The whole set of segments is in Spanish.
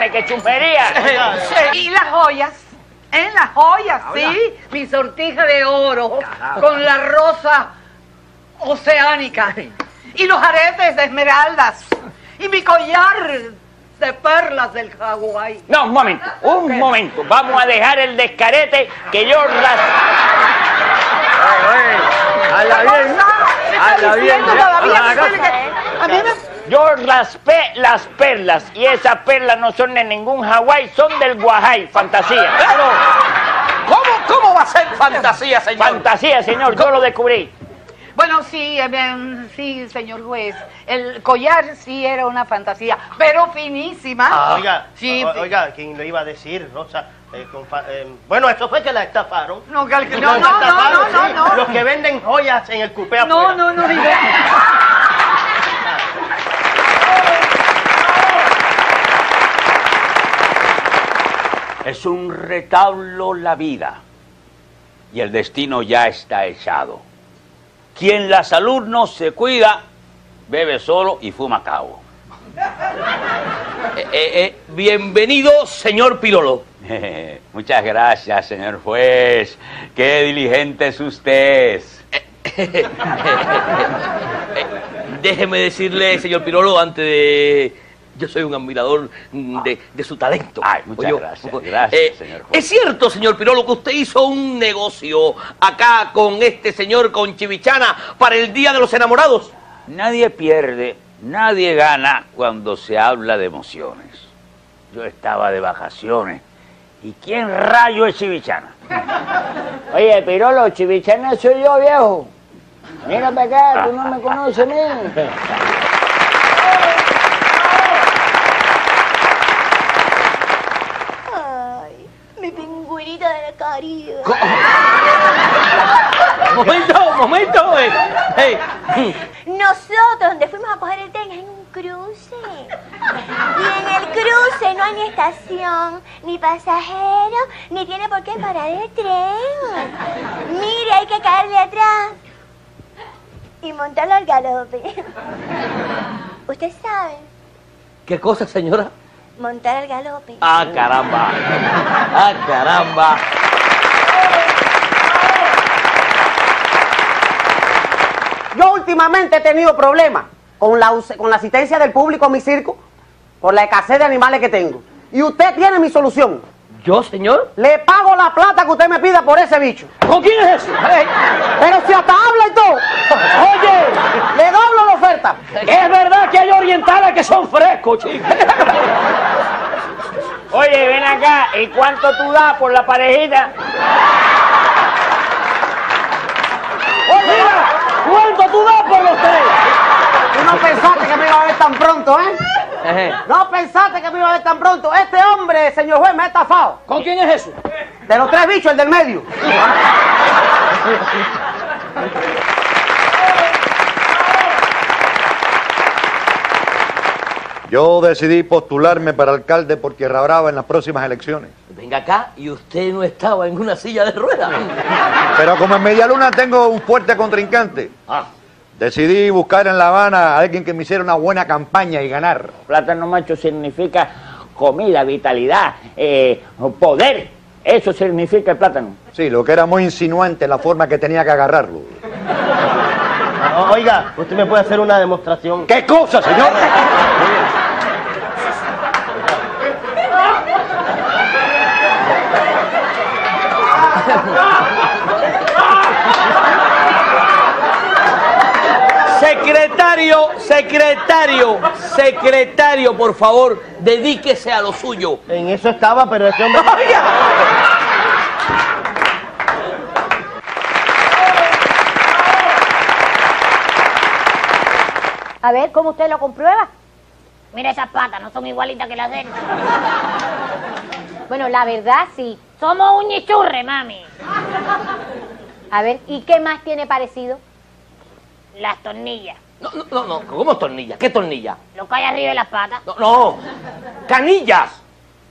óigame, qué chumería. Y las joyas. En las joyas, sí. Mi sortija de oro con la rosa oceánica. Y los aretes de esmeraldas. Y mi collar de perlas del Hawái. No, un momento, un momento. Vamos a dejar el descarete que yo las... A la bien. A la bien. Que- a mí me- Yo raspé las perlas y esas perlas no son de ningún Hawái, son del Guajay, fantasía. ¿Cómo, ¿Cómo va a ser fantasía, señor? Fantasía, señor, yo lo descubrí. Bueno, sí, eh, bien, sí, señor juez. El collar sí era una fantasía, pero finísima. Ah, Oiga, Sí, o- sí. oiga, ¿quién lo iba a decir, Rosa? Eh, eh, bueno, eso fue que la estafaron. No, no, no, no, no, estafaron, no, sí. no. Los que venden joyas en el cupé No, afuera. no, no, ni de- Es un retablo la vida y el destino ya está echado. Quien la salud no se cuida, bebe solo y fuma cabo. Eh, eh, eh, bienvenido, señor Pirolo. Muchas gracias, señor juez. Qué diligente es usted. Déjeme decirle, señor Pirolo, antes de... Yo soy un admirador mm, de, de su talento. Ay, muchas Oye, gracias, gracias, eh, señor juez. Es cierto, señor Pirolo, que usted hizo un negocio acá con este señor, con Chivichana, para el Día de los Enamorados. Nadie pierde, nadie gana cuando se habla de emociones. Yo estaba de vacaciones. ¿Y quién rayo es Chivichana? Oye, Pirolo, chivichana soy yo, viejo. Mira para acá, tú no me conoces a mí. Ay, mi pingüinita Momento, momento. eh, eh, Nosotros, donde fuimos a coger el tren, es en un cruce. Y en el cruce no hay ni estación, ni pasajero, ni tiene por qué parar el tren. Mire, hay que caerle atrás y montarlo al galope. Usted sabe, ¿Qué cosa, señora? montar al galope. Ah, caramba. Ah, caramba. Yo últimamente he tenido problemas con la, con la asistencia del público a mi circo por la escasez de animales que tengo. Y usted tiene mi solución. ¿Yo, señor? Le pago la plata que usted me pida por ese bicho. ¿Con quién es eso? Ey, pero si hasta habla y todo. Oye, le doblo la oferta. Es verdad que hay orientales que son frescos, chicos. Oye, ven acá, ¿y cuánto tú das por la parejita? Mira, ¿cuánto tú das por los tres? Tú no pensaste que me iba a ver tan pronto, ¿eh? No pensaste que me iba a ver tan pronto. Este hombre, señor juez, me ha estafado. ¿Con quién es eso? De los tres bichos, el del medio. Yo decidí postularme para alcalde por Tierra Brava en las próximas elecciones. Venga acá y usted no estaba en una silla de ruedas. Pero como en Medialuna tengo un fuerte contrincante, Ah. Decidí buscar en La Habana a alguien que me hiciera una buena campaña y ganar. Plátano macho significa comida, vitalidad, eh, poder. Eso significa el plátano. Sí, lo que era muy insinuante la forma que tenía que agarrarlo. O- Oiga, usted me puede hacer una demostración. ¿Qué cosa, señor? Secretario, secretario, secretario, por favor, dedíquese a lo suyo. En eso estaba, pero ese hombre... A ver, ¿cómo usted lo comprueba? Mira esas patas, no son igualitas que las de él. Bueno, la verdad sí. Somos un ñichurre, mami. A ver, ¿y qué más tiene parecido? Las tornillas. No, no, no, no, ¿cómo tornilla? ¿Qué tornilla? Lo que hay arriba de las patas. No, no, canillas.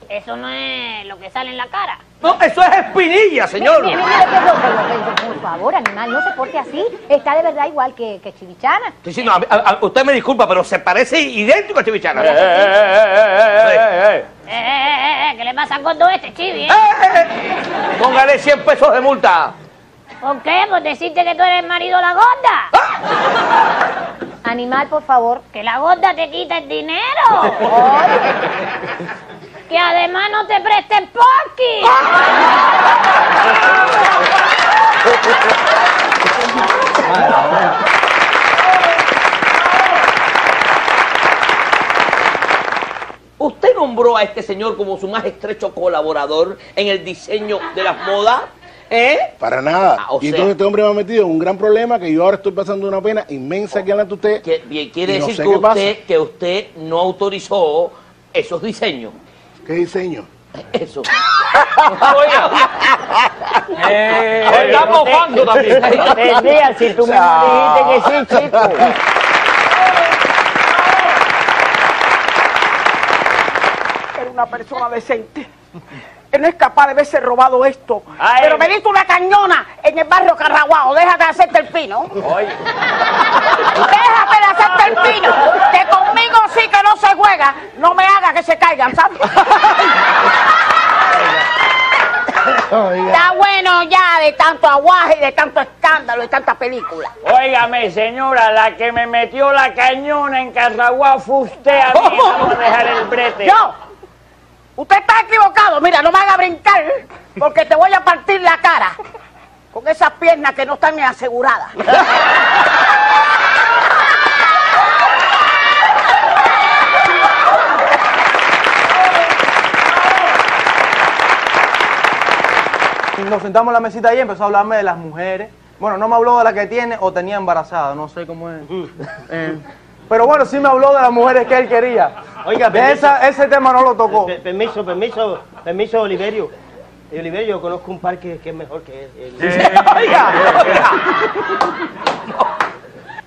Eso no es lo que sale en la cara. No, eso es espinilla, señor. Mire, mire, mire, por favor, animal, no se porte así. Está de verdad igual que, que Chivichana. Sí, sí, no, a- a- a- usted me disculpa, pero se parece idéntico a Chivichana. Eh, eh, eh, eh, eh, eh, eh. Eh, pasa con todo este chivi, eh? Póngale 100 pesos de multa. ¿Por qué? Pues decirte que tú eres el marido de la gorda. Animal, por favor. Que la gorda te quita el dinero. que además no te preste el porqui. ¿Usted nombró a este señor como su más estrecho colaborador en el diseño de las modas? ¿Eh? Para nada. Ah, o y sea- entonces este hombre me ha metido en un gran problema que yo ahora estoy pasando una pena inmensa aquí ante usted. Que, bien, quiere no decir sé que usted, que usted no autorizó esos diseños. ¿Qué diseño? Eso. Eh, te- mofando también. Entendía, si tú mismo dijiste que sí, chico. Era una persona decente. Que no es capaz de haberse robado esto. Ay. Pero me diste una cañona en el barrio Carraguao. Déjate de hacerte el pino. Oye, Déjate de hacerte el pino. Que conmigo sí que no se juega. No me hagas que se caigan, ¿sabes? Está bueno ya de tanto aguaje y de tanto escándalo y tanta película. óigame, señora, la que me metió la cañona en Carraguá fue usted a mí. Vamos a dejar el brete. Yo. Usted está equivocado. Mira, no me haga brincar porque te voy a partir la cara con esas piernas que no están ni aseguradas. Nos sentamos en la mesita ahí y empezó a hablarme de las mujeres. Bueno, no me habló de la que tiene o tenía embarazada, no sé cómo es. Eh, pero bueno, sí me habló de las mujeres que él quería. Oiga, de permiso. esa, ese tema no lo tocó. Pe- Permiso, permiso, permiso, Oliverio. Eh, Oliverio, yo conozco un par que, es mejor que. Oiga, oiga.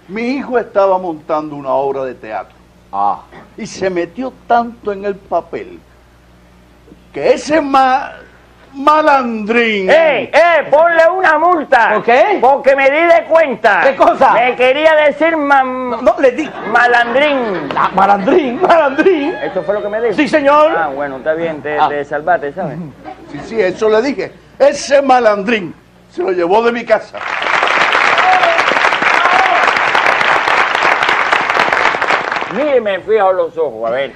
Mi hijo estaba montando una obra de teatro Ah. y se metió tanto en el papel que ese ma- malandrín ¡Eh, eh! Ponle una multa. ¿Por qué? Porque me di de cuenta. ¿Qué cosa? Me quería decir mam- No, le di. malandrín. Ah, malandrín, malandrín. ¿Eso fue lo que me dijo? Sí, señor. Ah, bueno, está bien, te, Ah. te salvaste, ¿sabes? Sí, sí, eso le dije. Ese malandrín se lo llevó de mi casa. Míreme fijo a los ojos, a ver.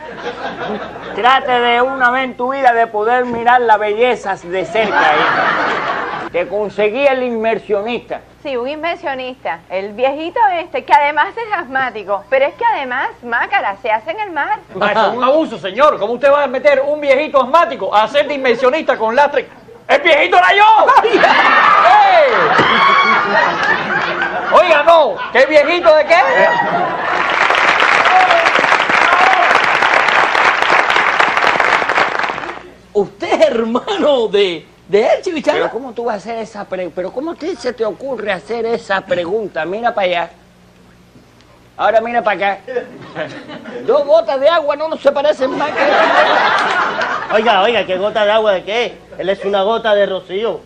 Trate de una vez en tu vida de poder mirar las bellezas de cerca ahí. Te conseguí el inmersionista. Sí, un inversionista, el viejito este, que además es asmático, pero es que además mácara se hace en el mar. Eso es un abuso, señor. ¿Cómo usted va a meter un viejito asmático a ser dimensionista con lastre? ¡El viejito era yo! ¡Ey! Oiga, no. ¿Qué viejito de qué? ¿Usted es hermano de, de él, Pero Chivichana? ¿cómo tú vas a hacer esa pregunta? Pero ¿cómo te, se te ocurre hacer esa pregunta? Mira para allá. Ahora mira para acá. Dos gotas de agua no, no se parecen más que... Oiga, oiga, ¿qué gota de agua de qué? Él es una gota de rocío.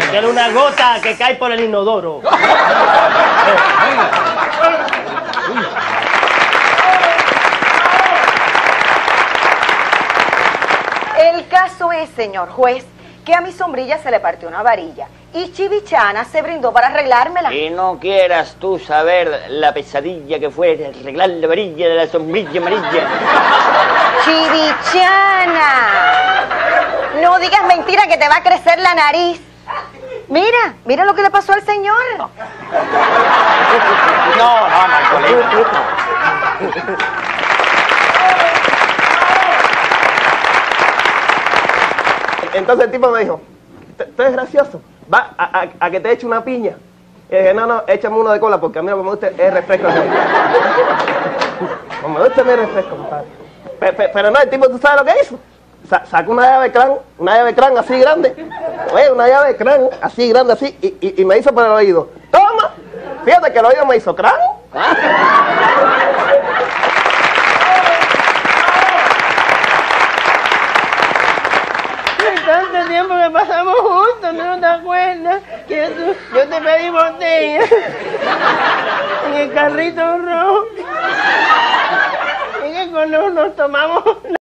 Yo quiero una gota que cae por el inodoro. caso es, señor juez, que a mi sombrilla se le partió una varilla y Chivichana se brindó para arreglármela. Y no quieras tú saber la pesadilla que fue arreglar la varilla de la sombrilla amarilla. Chivichana, no digas mentira que te va a crecer la nariz. Mira, mira lo que le pasó al señor. No, no, Marcolita. Entonces el tipo me dijo, tú eres gracioso, va a, a- a que te eche una piña. Y dije, no, no, échame uno de cola porque a mí lo me gusta es refresco. Como me gusta mi refresco, compadre. Pe- pe- Pero, no, el tipo, ¿tú sabes lo que hizo? Sa- sacó una llave de crán, una llave de crán así grande. Oye, una llave de crán así grande, así, y, y- y me hizo por el oído. ¡Toma! Fíjate que el oído me hizo crán. Tanto tiempo que pasamos juntos, ¿no te acuerdas? Que tú- yo te pedí botella en el carrito rojo. Y que cuando nos tomamos